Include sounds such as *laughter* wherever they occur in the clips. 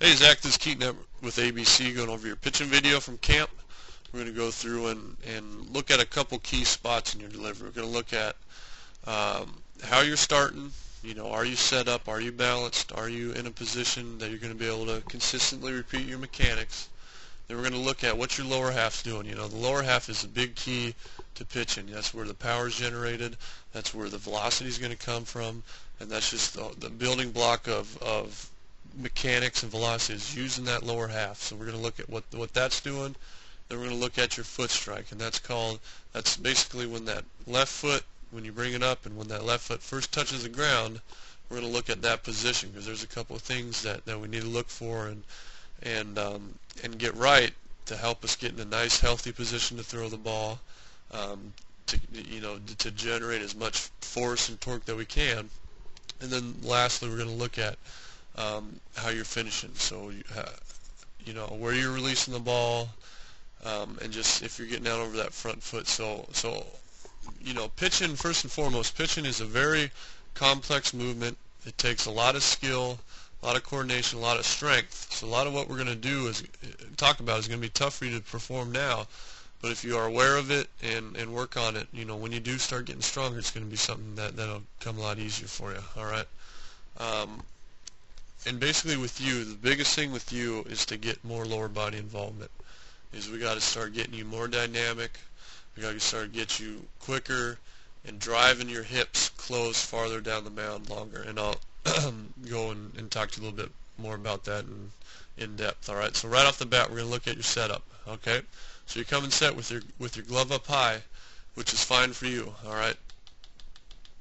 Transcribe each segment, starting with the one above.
Hey Zach, this is Keaton with ABC going over your pitching video from camp. We're going to go through and, and look at a couple key spots in your delivery. We're going to look at um, how you're starting, you know, are you set up, are you balanced, are you in a position that you're going to be able to consistently repeat your mechanics. Then we're going to look at what your lower half's doing. You know, the lower half is a big key to pitching. That's where the power is generated. That's where the velocity is going to come from. And that's just the, the building block of, of mechanics and velocities using that lower half. So we're going to look at what what that's doing. Then we're going to look at your foot strike, and that's called that's basically when that left foot when you bring it up and when that left foot first touches the ground. We're going to look at that position because there's a couple of things that, that we need to look for and and um, and get right to help us get in a nice healthy position to throw the ball. Um, to you know to generate as much force and torque that we can. And then lastly, we're going to look at um, how you're finishing. So you, uh, you know where you're releasing the ball, um, and just if you're getting down over that front foot. So so you know pitching first and foremost, pitching is a very complex movement. It takes a lot of skill, a lot of coordination, a lot of strength. So a lot of what we're going to do is talk about is going to be tough for you to perform now. But if you are aware of it and, and work on it, you know, when you do start getting stronger, it's going to be something that, that'll come a lot easier for you, all right? Um, and basically with you, the biggest thing with you is to get more lower body involvement. Is we got to start getting you more dynamic. We got to start get you quicker and driving your hips close farther down the mound longer. And I'll *clears throat* go and, and talk to you a little bit more about that in, in depth. All right. So right off the bat, we're to look at your setup. Okay. So you come and set with your with your glove up high, which is fine for you. All right.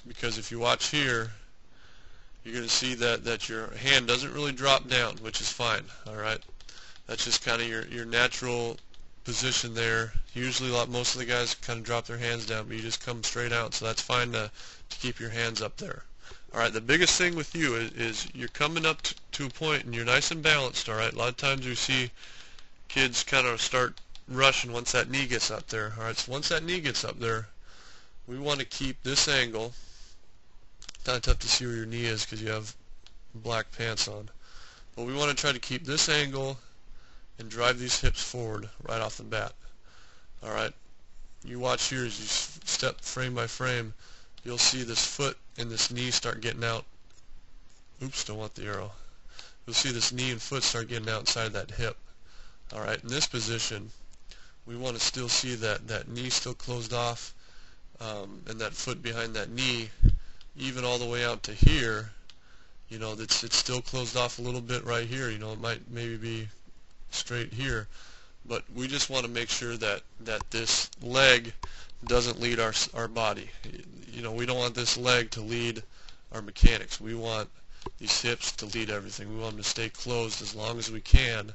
Because if you watch here, you're going to see that, that your hand doesn't really drop down, which is fine, all right? That's just kind of your, your natural position there. Usually lot, most of the guys kind of drop their hands down, but you just come straight out, so that's fine to, to keep your hands up there. All right, the biggest thing with you is, is you're coming up to, a point and you're nice and balanced, all right? A lot of times we see kids kind of start rushing once that knee gets up there, all right? So once that knee gets up there, we want to keep this angle kind of tough to see where your knee is because you have black pants on. But we want to try to keep this angle and drive these hips forward right off the bat. Alright, you watch here as you step frame by frame, you'll see this foot and this knee start getting out. Oops, don't want the arrow. You'll see this knee and foot start getting outside that hip. Alright, in this position, we want to still see that, that knee still closed off um, and that foot behind that knee even all the way out to here, you know, it's, it's still closed off a little bit right here. You know, it might maybe be straight here. But we just want to make sure that, that this leg doesn't lead our, our body. You know, we don't want this leg to lead our mechanics. We want these hips to lead everything. We want them to stay closed as long as we can,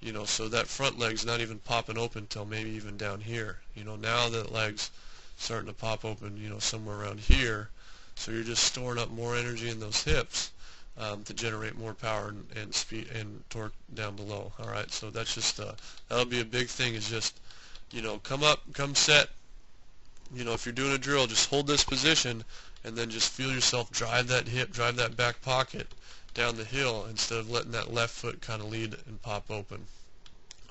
you know, so that front leg's not even popping open until maybe even down here. You know, now that leg's starting to pop open, you know, somewhere around here, so you're just storing up more energy in those hips um, to generate more power and, and, speed and torque down below. All right, so that's just uh, that'll be a big thing. Is just you know come up, come set. You know if you're doing a drill, just hold this position and then just feel yourself drive that hip, drive that back pocket down the hill instead of letting that left foot kind of lead and pop open.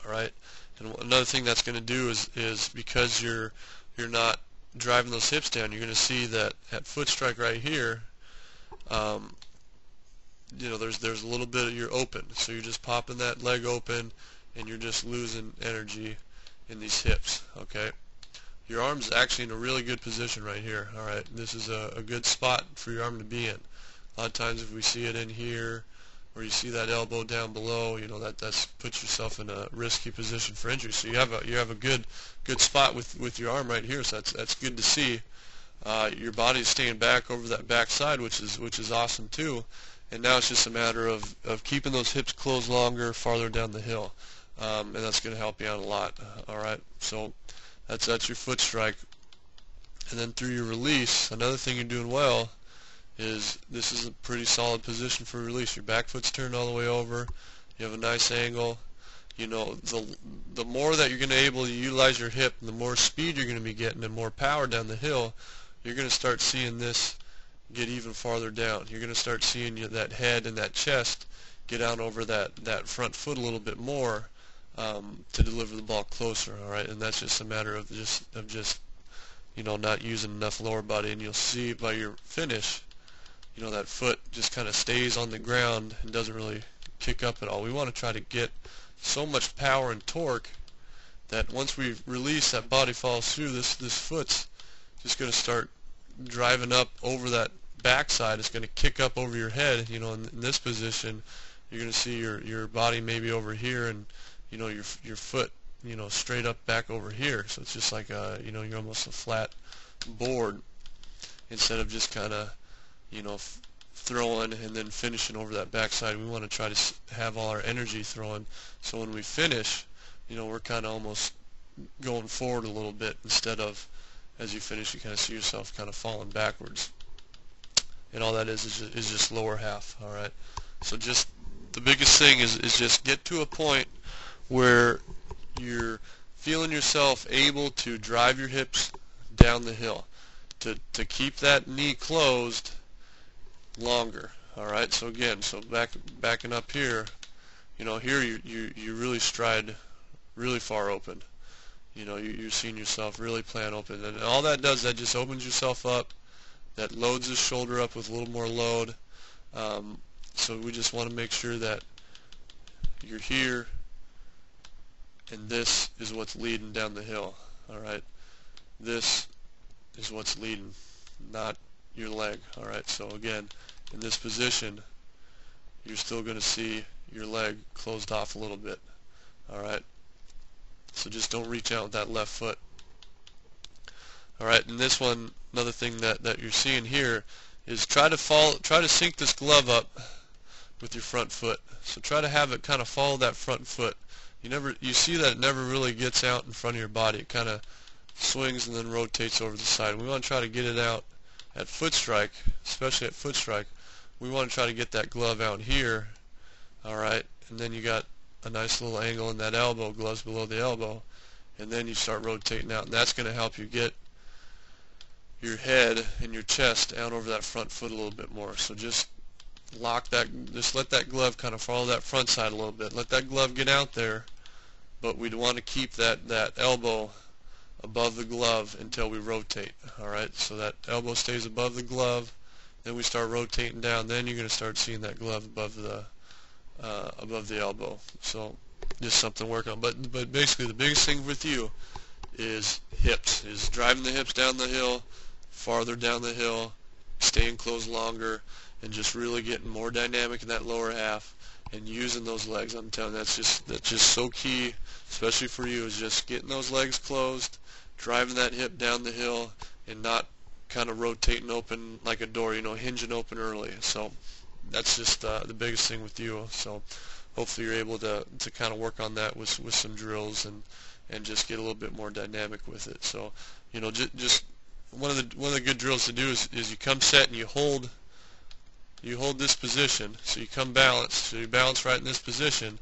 All right, and another thing that's going to do is is because you're you're not driving those hips down, you're going to see that at foot strike right here, um, you know, there's there's a little bit of you're open, so you're just popping that leg open, and you're just losing energy in these hips. Okay, your arm's actually in a really good position right here. All right, this is a, a good spot for your arm to be in. A lot of times, if we see it in here, or you see that elbow down below, you know that that's puts yourself in a risky position for injury. So you have a you have a good good spot with with your arm right here. So that's that's good to see. Uh, your body's staying back over that back side, which is which is awesome too. And now it's just a matter of of keeping those hips closed longer, farther down the hill, um, and that's going to help you out a lot. all right, so that's that's your foot strike, and then through your release, another thing you're doing well is this is a pretty solid position for release. Your back foot's turned all the way over. You have a nice angle. You know, the the more that you're going to able to utilize your hip, the more speed you're going to be getting and more power down the hill, you're going to start seeing this get even farther down. You're going to start seeing that head and that chest get out over that, that front foot a little bit more um, to deliver the ball closer, all right? And that's just a matter of just of just you know not using enough lower body, and you'll see by your finish, you know that foot just kind of stays on the ground and doesn't really kick up at all. We want to try to get so much power and torque that once we release, that body falls through. This this foot's just going to start driving up over that backside. It's going to kick up over your head. You know, in, in this position, you're going to see your your body maybe over here, and you know your your foot, you know, straight up back over here. So it's just like a you know you're almost a flat board instead of just kind of you know throwing and then finishing over that backside. We want to try to have all our energy throwing. So when we finish, you know, we're kind of almost going forward a little bit instead of as you finish, you kind of see yourself kind of falling backwards. And all that is is just, is just lower half. All right. So just the biggest thing is is just get to a point where you're feeling yourself able to drive your hips down the hill. To to keep that knee closed longer. All right. So again, so back backing up here, you know, here you you you really stride really far open. You know, you, you're seeing yourself really plan open, and all that does that just opens yourself up. That loads the shoulder up with a little more load. Um, so we just want to make sure that you're here, and this is what's leading down the hill. All right, this is what's leading, not your leg. All right, so again, in this position, you're still going to see your leg closed off a little bit. All right, so just don't reach out with that left foot. All right, and this one, another thing that that you're seeing here is try to follow, try to sync this glove up with your front foot. So try to have it kind of follow that front foot. You never, you see that it never really gets out in front of your body. It kind of swings and then rotates over the side. We want to try to get it out at foot strike, especially at foot strike, we want to try to get that glove out here, all right, and then you got a nice little angle in that elbow, gloves below the elbow, and then you start rotating out, and that's going to help you get your head and your chest out over that front foot a little bit more. So just lock that, just let that glove kind of follow that front side a little bit. Let that glove get out there, but we'd want to keep that, that elbow above the glove until we rotate. All right, so that elbow stays above the glove. Then we start rotating down. Then you're going to start seeing that glove above the uh, above the elbow. So just something to work on. But but basically the biggest thing with you is hips. Is driving the hips down the hill, farther down the hill, staying closed longer, and just really getting more dynamic in that lower half and using those legs. I'm telling you, that's just that's just so key, especially for you, is just getting those legs closed driving that hip down the hill and not kind of rotating open like a door, you know, hinging open early. So that's just uh, the biggest thing with you. So hopefully you're able to, to kind of work on that with, with some drills and, and just get a little bit more dynamic with it. So, you know, just, just one of the one of the good drills to do is, is you come set and you hold you hold this position. So you come balanced. So you balance right in this position,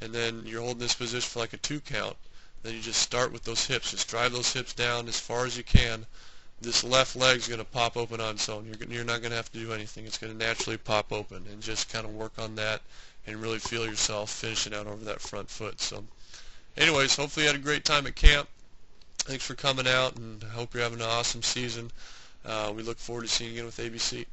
and then you're holding this position for like a two count. Then you just start with those hips. Just drive those hips down as far as you can. This left leg's going to pop open on its own. You're, you're not going to have to do anything. It's going to naturally pop open and just kind of work on that and really feel yourself finishing out over that front foot. So anyways, hopefully you had a great time at camp. Thanks for coming out and I hope you're having an awesome season. Uh, we look forward to seeing you again with ABC.